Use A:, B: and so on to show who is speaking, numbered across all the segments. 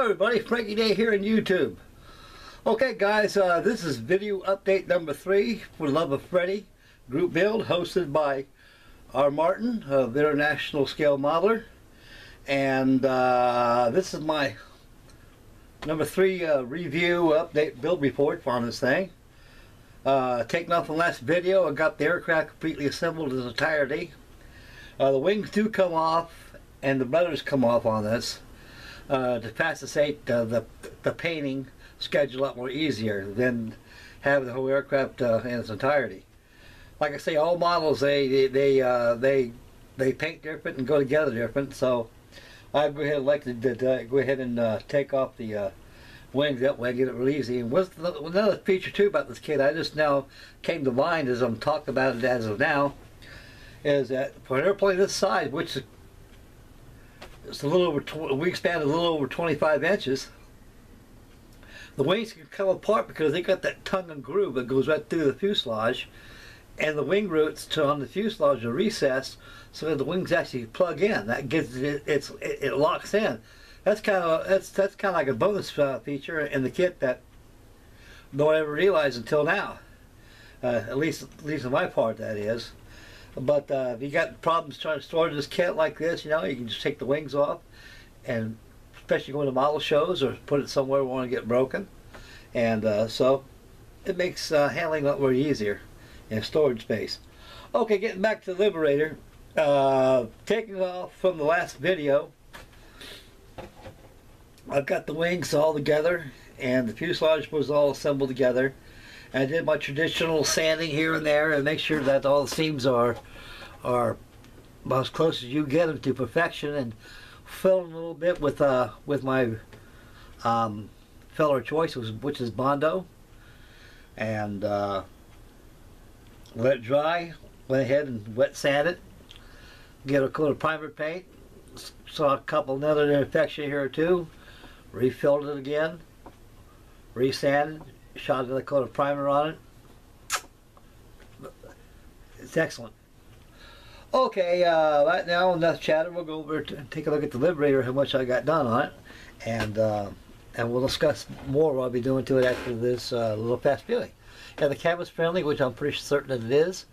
A: Hello everybody, Frankie Day here on YouTube. Okay guys, uh, this is video update number three for Love of Freddy group build hosted by R. Martin of International Scale Modeler. And uh, this is my number three uh, review update build report on this thing. Taking off the last video, I got the aircraft completely assembled in its entirety. Uh, the wings do come off and the rudders come off on this uh, to facilitate uh, the, the painting schedule a lot more easier than have the whole aircraft uh, in its entirety. Like I say, all models they they they, uh, they they paint different and go together different. So I go ahead elected to, to go ahead and uh, take off the uh, wings that way, get it real easy. And what's the, another feature too about this kit? I just now came to mind as I'm talking about it as of now, is that for an airplane this size, which it's a little over wingspan, a little over 25 inches. The wings can come apart because they got that tongue and groove that goes right through the fuselage, and the wing roots to on the fuselage are recessed so that the wings actually plug in. That gives it it's it, it locks in. That's kind of that's that's kind of like a bonus uh, feature in the kit that no one ever realized until now. Uh, at least at least on my part, that is. But uh, if you got problems trying to store this kit like this, you know, you can just take the wings off and especially going to model shows or put it somewhere where it won't get broken. And uh, so it makes uh, handling a lot more easier in storage space. Okay, getting back to the Liberator. Uh, taking off from the last video, I've got the wings all together and the fuselage was all assembled together. I did my traditional sanding here and there and make sure that all the seams are are about as close as you get them to perfection and fill them a little bit with uh with my um, filler choice which is Bondo. And uh, let it dry went ahead and wet sand it get a coat of primer paint saw a couple another imperfection here two refilled it again resanded shot another coat of primer on it. It's excellent. Okay, uh, right now enough chatter. We'll go over and take a look at the Liberator, how much I got done on it, and uh, and we'll discuss more what I'll be doing to it after this uh, little fast viewing. Yeah, the camera's friendly, which I'm pretty certain it is.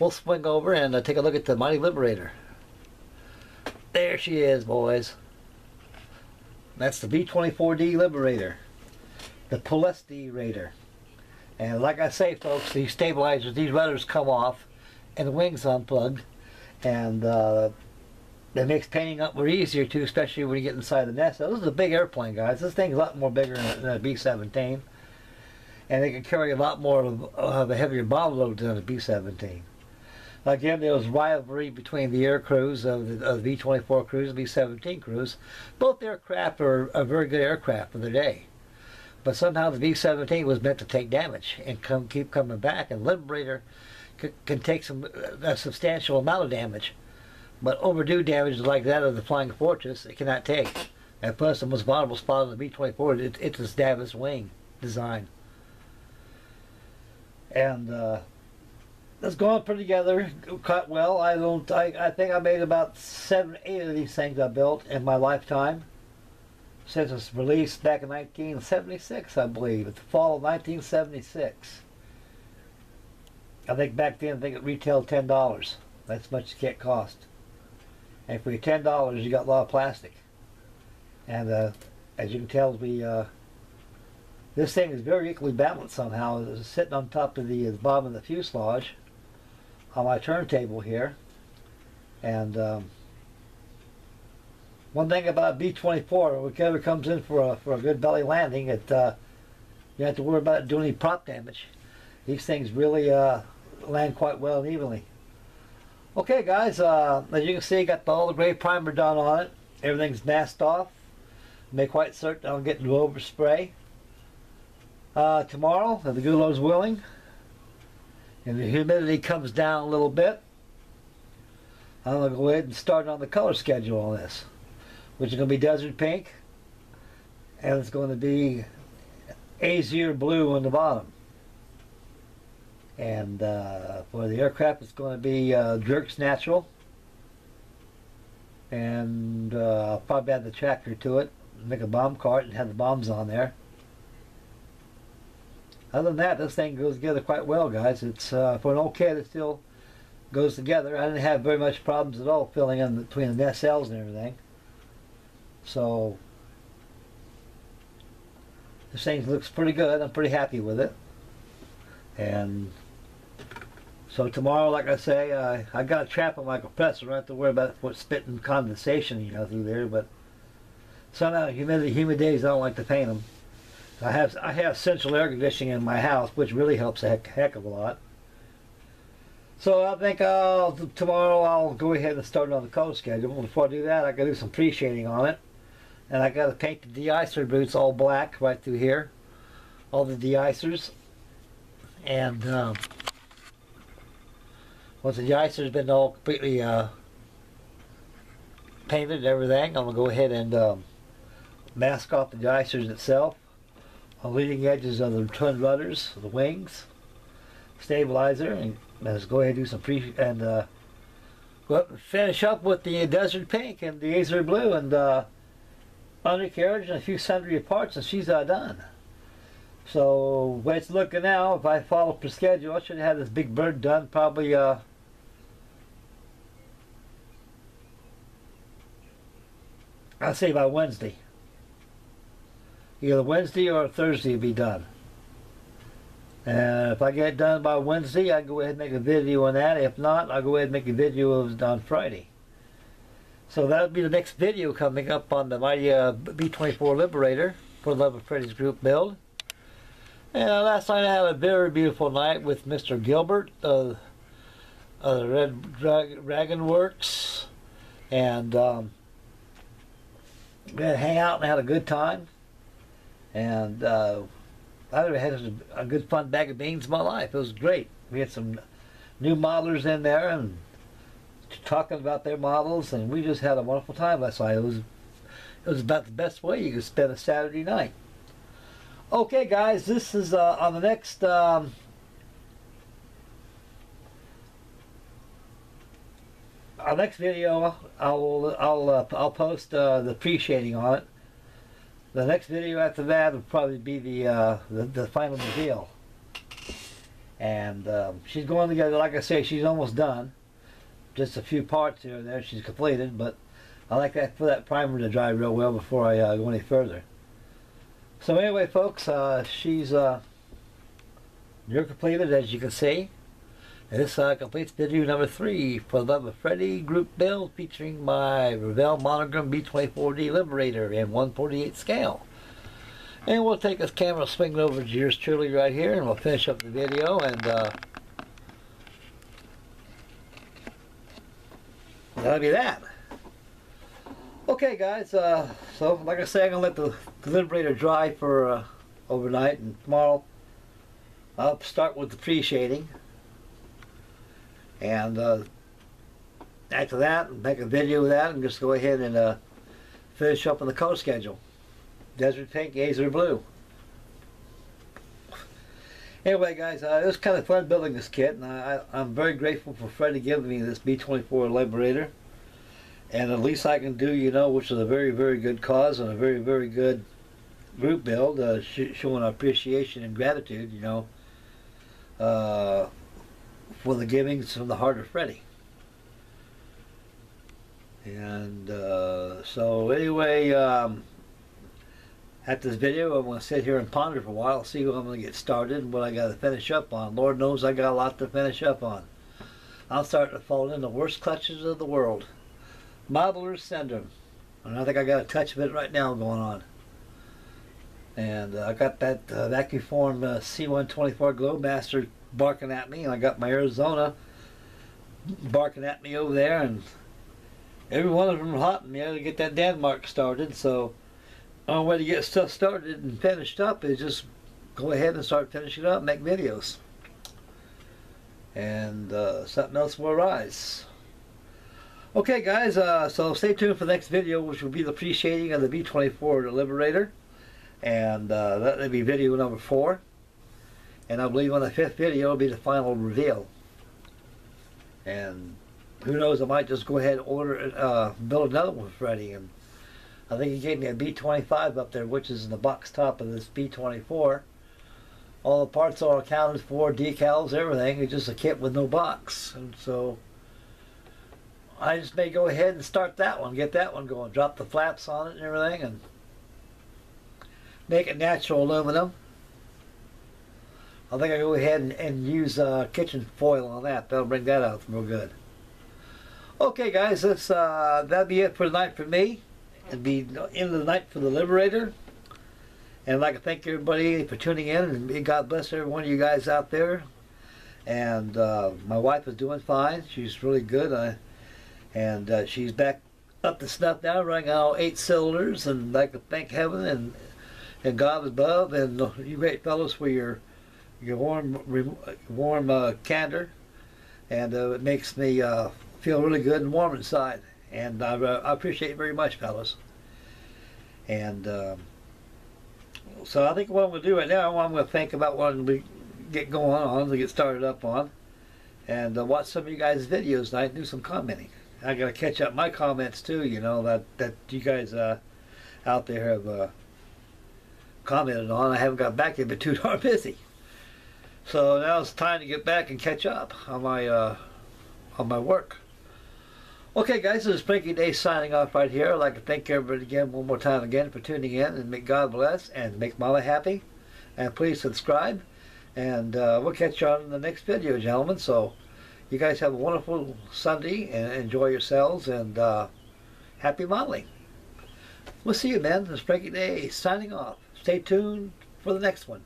A: We'll swing over and uh, take a look at the Mighty Liberator. There she is, boys. That's the B-24D Liberator the Ploesti Raider. And like I say, folks, these stabilizers, these rudders come off, and the wings unplugged, and uh, it makes painting up more easier too, especially when you get inside the nest. Now, this is a big airplane, guys. This thing's a lot more bigger than a B-17, and it can carry a lot more of, of a heavier bomb load than a B-17. Again, there was rivalry between the air crews of the, of the B-24 crews and B-17 crews. Both aircraft are, are very good aircraft for the day. But somehow the B-17 was meant to take damage and come keep coming back. And Liberator can take some a substantial amount of damage, but overdue damage like that of the Flying Fortress it cannot take. And plus, the most vulnerable spot on the B-24 it, it's its Davis wing design. And uh, it's going pretty together, cut well. I don't. I, I think I made about seven, eight of these things I built in my lifetime since its release back in 1976, I believe, at the fall of 1976. I think back then, I think it retailed $10. That's much the kit cost. And for your $10, you got a lot of plastic. And uh, as you can tell, we uh, this thing is very equally balanced somehow. It's sitting on top of the, the bottom of the fuselage on my turntable here. And um, one thing about B-24, whichever comes in for a, for a good belly landing, it uh, you don't have to worry about doing any prop damage. These things really uh, land quite well and evenly. Okay guys, uh, as you can see, got all the gray primer done on it. Everything's masked off. Make quite certain I don't get no overspray. Uh, tomorrow, if the Gulow's willing, and the humidity comes down a little bit, I'm going to go ahead and start on the color schedule on this which is going to be desert pink and it's going to be azure blue on the bottom and uh, for the aircraft it's going to be uh, Jerks Natural and uh, I'll probably add the tractor to it make a bomb cart and have the bombs on there. Other than that, this thing goes together quite well, guys. It's uh, for an old kit, it still goes together. I didn't have very much problems at all filling in between the nacelles and everything. So this thing looks pretty good. I'm pretty happy with it. And so tomorrow, like I say, I, I got a trap on my compressor. I don't have to worry about what spitting condensation you know through there. But somehow humidity, humid days, I don't like to paint them. I have I have central air conditioning in my house, which really helps a heck, heck of a lot. So I think I'll tomorrow I'll go ahead and start on the cold schedule. Before I do that, I got to do some pre-shading on it, and I got to paint the de-icer boots all black right through here, all the de-icers, and um, once the de-icer's been all completely uh, painted and everything, I'm gonna go ahead and um, mask off the de-icers itself. On leading edges of the twin rudders, the wings, stabilizer, and let's go ahead and do some pre and uh, well, finish up with the desert pink and the azure blue and uh, undercarriage and a few sundry parts, and she's all done. So way it's looking now, if I follow the schedule, I should have this big bird done probably. Uh, I'll say by Wednesday. Either Wednesday or Thursday will be done. And if I get done by Wednesday, I'll go ahead and make a video on that. If not, I'll go ahead and make a video of it on Friday. So that'll be the next video coming up on the mighty uh, B-24 Liberator for Love of Freddy's group build. And uh, last night I had a very beautiful night with Mr. Gilbert of uh, Red Dragon Works. And um, we had hang out and had a good time. And uh, I had a good fun bag of beans in my life. It was great. We had some new modelers in there and talking about their models, and we just had a wonderful time last night. It was it was about the best way you could spend a Saturday night. Okay, guys, this is uh, on the next. Um, our next video, I'll I'll uh, I'll post uh, the pre-shading on it. The next video after that will probably be the uh, the, the, final reveal. And um, she's going together, like I say, she's almost done. Just a few parts here and there she's completed, but I like that for that primer to dry real well before I uh, go any further. So anyway, folks, uh, she's uh, near completed, as you can see. This uh, completes video number three for the Love of Freddy group build featuring my Revell Monogram B24D Liberator in 148 scale. And we'll take this camera swing over to yours truly right here and we'll finish up the video and uh, that'll be that. Okay guys, uh, so like I say I'm going to let the, the Liberator dry for uh, overnight and tomorrow I'll start with the pre-shading. And uh, after that, make a video of that and just go ahead and uh, finish up on the color schedule. Desert Pink, Azure Blue. Anyway, guys, uh, it was kind of fun building this kit, and I, am very grateful for Freddie giving me this B-24 Liberator. And the least I can do, you know, which is a very, very good cause and a very, very good group build, uh, sh showing appreciation and gratitude, you know, uh, for the givings from the heart of Freddie. And uh, so anyway, um, at this video, I'm going to sit here and ponder for a while, see what I'm going to get started and what I got to finish up on. Lord knows I got a lot to finish up on. I'm starting to fall in the worst clutches of the world. Modeler's syndrome. And I think I got a touch of it right now going on. And uh, I got that uh, Vacuform uh, C124 Globemaster barking at me, and I got my Arizona barking at me over there, and every one of them hot me to get that Denmark started. So, only way to get stuff started and finished up is just go ahead and start finishing up, make videos, and uh, something else will arise. Okay, guys, uh, so stay tuned for the next video, which will be the pre-shading of the B-24 Liberator, and uh, that will be video number four. And I believe on the fifth video will be the final reveal. And who knows, I might just go ahead and order, uh, build another one for Freddy and I think he gave me a B25 up there, which is in the box top of this B24. All the parts are accounted for, decals, everything. It's just a kit with no box. And so I just may go ahead and start that one, get that one going, drop the flaps on it and everything, and make it natural aluminum. I think I'll go ahead and, and use uh, kitchen foil on that. That'll bring that out real good. Okay, guys, that's uh, that'll be it for tonight for me. It'll be end of the night for the Liberator. And I'd like to thank everybody for tuning in, and God bless every one of you guys out there. And uh, my wife is doing fine. She's really good. I, and uh, she's back up to snuff now, running all eight cylinders. And like to thank heaven and and God above, and you great fellows for your your warm warm uh, candor, and uh, it makes me uh, feel really good and warm inside. And I, uh, I appreciate it very much, fellas. And um, so I think what I'm going to do right now, I'm going to think about what we get going on to get started up on, and uh, watch some of you guys' videos tonight. Do some commenting. I got to catch up my comments too. You know that that you guys uh, out there have uh, commented on. I haven't got back yet, but too darn busy. So now it's time to get back and catch up on my uh, on my work. Okay, guys, this is Frankie Day signing off right here. I'd like to thank everybody again one more time again for tuning in and make God bless and make Mama happy. And please subscribe. And uh, we'll catch you on in the next video, gentlemen. So you guys have a wonderful Sunday and enjoy yourselves and uh, happy modeling. We'll see you, man. This is Frankie Day signing off. Stay tuned for the next one.